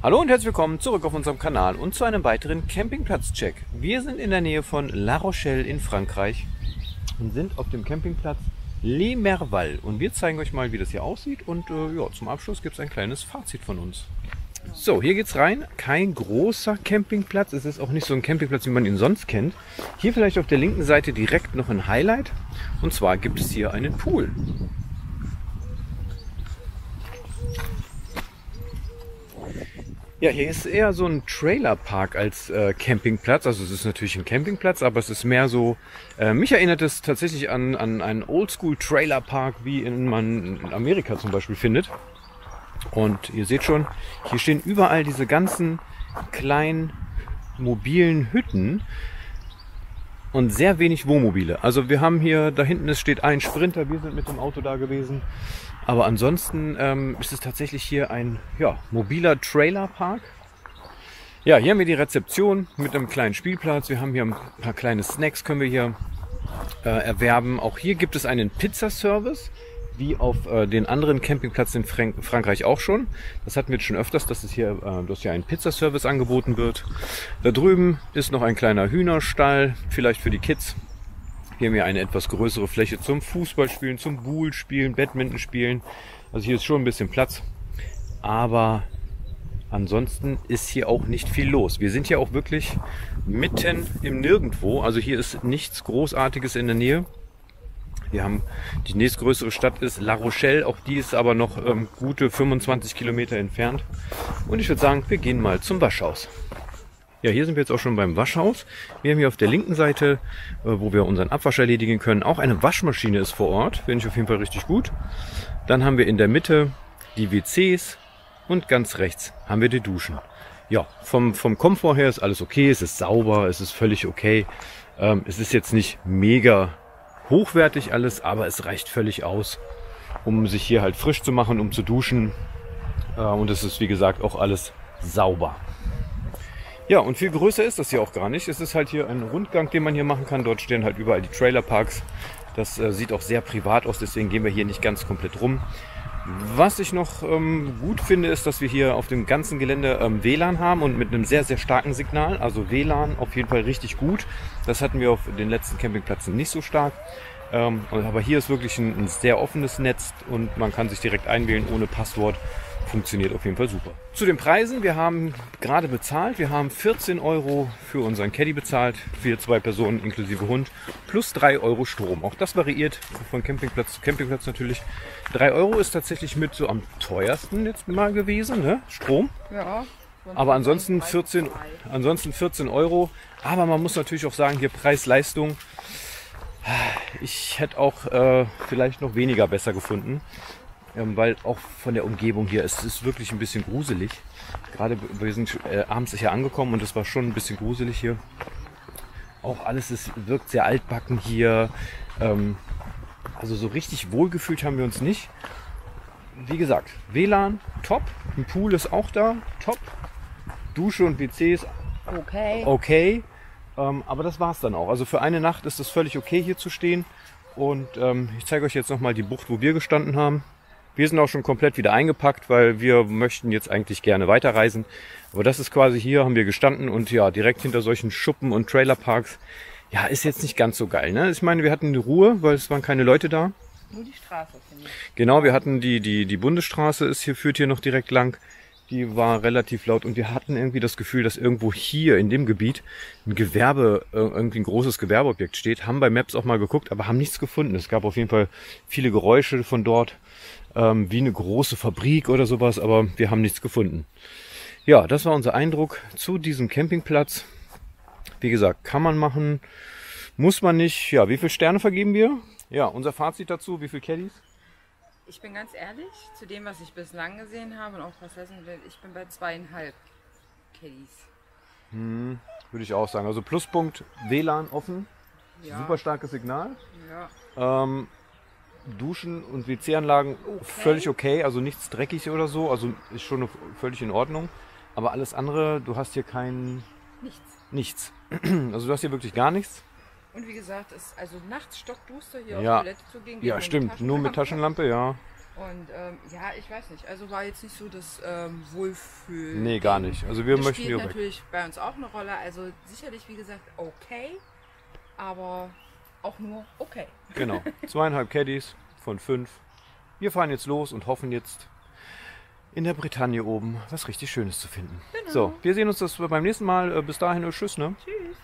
Hallo und herzlich willkommen zurück auf unserem Kanal und zu einem weiteren Campingplatz-Check. Wir sind in der Nähe von La Rochelle in Frankreich und sind auf dem Campingplatz Les Merval und wir zeigen euch mal, wie das hier aussieht und äh, ja, zum Abschluss gibt es ein kleines Fazit von uns. So, hier geht's rein. Kein großer Campingplatz. Es ist auch nicht so ein Campingplatz, wie man ihn sonst kennt. Hier vielleicht auf der linken Seite direkt noch ein Highlight. Und zwar gibt es hier einen Pool. Ja, hier ist eher so ein Trailerpark als äh, Campingplatz. Also es ist natürlich ein Campingplatz, aber es ist mehr so. Äh, mich erinnert es tatsächlich an, an einen Oldschool Trailerpark, wie in man in Amerika zum Beispiel findet. Und ihr seht schon, hier stehen überall diese ganzen kleinen mobilen Hütten und sehr wenig Wohnmobile. Also wir haben hier, da hinten es steht ein Sprinter, wir sind mit dem Auto da gewesen. Aber ansonsten ähm, ist es tatsächlich hier ein ja, mobiler Trailerpark. Ja, hier haben wir die Rezeption mit einem kleinen Spielplatz. Wir haben hier ein paar kleine Snacks, können wir hier äh, erwerben. Auch hier gibt es einen Pizzaservice wie auf äh, den anderen Campingplätzen in Frank Frankreich auch schon. Das hatten wir jetzt schon öfters, dass es hier, äh, dass hier ein Pizzaservice angeboten wird. Da drüben ist noch ein kleiner Hühnerstall, vielleicht für die Kids. Hier haben wir eine etwas größere Fläche zum Fußballspielen, zum Bullspielen, Badminton spielen. Also hier ist schon ein bisschen Platz. Aber ansonsten ist hier auch nicht viel los. Wir sind hier auch wirklich mitten im Nirgendwo. Also hier ist nichts Großartiges in der Nähe. Wir haben die nächstgrößere Stadt ist La Rochelle, auch die ist aber noch ähm, gute 25 Kilometer entfernt. Und ich würde sagen, wir gehen mal zum Waschhaus. Ja, hier sind wir jetzt auch schon beim Waschhaus. Wir haben hier auf der linken Seite, äh, wo wir unseren Abwasch erledigen können, auch eine Waschmaschine ist vor Ort. Finde ich auf jeden Fall richtig gut. Dann haben wir in der Mitte die WCs und ganz rechts haben wir die Duschen. Ja, vom, vom Komfort her ist alles okay. Es ist sauber, es ist völlig okay. Ähm, es ist jetzt nicht mega hochwertig alles, aber es reicht völlig aus, um sich hier halt frisch zu machen, um zu duschen. Äh, und es ist wie gesagt auch alles sauber. Ja, und viel größer ist das hier auch gar nicht. Es ist halt hier ein Rundgang, den man hier machen kann. Dort stehen halt überall die Trailerparks. Das äh, sieht auch sehr privat aus, deswegen gehen wir hier nicht ganz komplett rum. Was ich noch ähm, gut finde, ist, dass wir hier auf dem ganzen Gelände ähm, WLAN haben und mit einem sehr, sehr starken Signal. Also WLAN auf jeden Fall richtig gut. Das hatten wir auf den letzten Campingplätzen nicht so stark. Ähm, aber hier ist wirklich ein, ein sehr offenes Netz und man kann sich direkt einwählen ohne Passwort funktioniert auf jeden Fall super. Zu den Preisen, wir haben gerade bezahlt, wir haben 14 Euro für unseren Caddy bezahlt, für zwei Personen inklusive Hund, plus 3 Euro Strom. Auch das variiert von Campingplatz zu Campingplatz natürlich. 3 Euro ist tatsächlich mit so am teuersten jetzt mal gewesen, ne? Strom. Ja. Aber ansonsten 14, ansonsten 14 Euro. Aber man muss natürlich auch sagen, hier Preis-Leistung. Ich hätte auch äh, vielleicht noch weniger besser gefunden ähm, weil auch von der Umgebung hier, es ist wirklich ein bisschen gruselig. Gerade wir sind äh, abends hier angekommen und es war schon ein bisschen gruselig hier. Auch alles ist, wirkt sehr altbacken hier. Ähm, also so richtig wohlgefühlt haben wir uns nicht. Wie gesagt, WLAN top, ein Pool ist auch da, top. Dusche und WCs Okay. okay. Ähm, aber das war's dann auch. Also für eine Nacht ist es völlig okay hier zu stehen. Und ähm, ich zeige euch jetzt nochmal die Bucht, wo wir gestanden haben. Wir sind auch schon komplett wieder eingepackt, weil wir möchten jetzt eigentlich gerne weiterreisen. Aber das ist quasi hier, haben wir gestanden und ja, direkt hinter solchen Schuppen und Trailerparks. Ja, ist jetzt nicht ganz so geil. Ne? Ich meine, wir hatten die Ruhe, weil es waren keine Leute da. Nur die Straße, finde ich. Genau, wir hatten die, die, die Bundesstraße ist hier, führt hier noch direkt lang. Die war relativ laut und wir hatten irgendwie das Gefühl, dass irgendwo hier in dem Gebiet ein Gewerbe, äh, irgendwie ein großes Gewerbeobjekt steht. Haben bei Maps auch mal geguckt, aber haben nichts gefunden. Es gab auf jeden Fall viele Geräusche von dort ähm, wie eine große Fabrik oder sowas, aber wir haben nichts gefunden. Ja, das war unser Eindruck zu diesem Campingplatz. Wie gesagt, kann man machen, muss man nicht. Ja, wie viele Sterne vergeben wir? Ja, unser Fazit dazu, wie viele Caddies? Ich bin ganz ehrlich, zu dem, was ich bislang gesehen habe und auch was essen will, ich bin bei zweieinhalb Caddies. Hm, würde ich auch sagen. Also Pluspunkt WLAN offen, Ja. super starkes Signal. Ja. Ähm, Duschen und WC-Anlagen völlig okay, also nichts dreckig oder so, also ist schon völlig in Ordnung. Aber alles andere, du hast hier kein Nichts. nichts. Also du hast hier wirklich gar nichts. Und wie gesagt, ist also nachts stockduster hier Ja. auf Toilette zu gehen. Ja, stimmt. Nur mit Taschenlampe, ja. Und ähm, ja, ich weiß nicht. Also war jetzt nicht so das ähm, Wohlfühl. Nee, gar nicht. Also wir das möchten spielt hier weg. natürlich bei uns auch eine Rolle. Also sicherlich, wie gesagt, okay. Aber auch nur okay. Genau, zweieinhalb Caddies von fünf. Wir fahren jetzt los und hoffen jetzt in der Bretagne oben was richtig Schönes zu finden. Genau. So, wir sehen uns das beim nächsten Mal. Äh, bis dahin, äh, tschüss. Ne? Tschüss.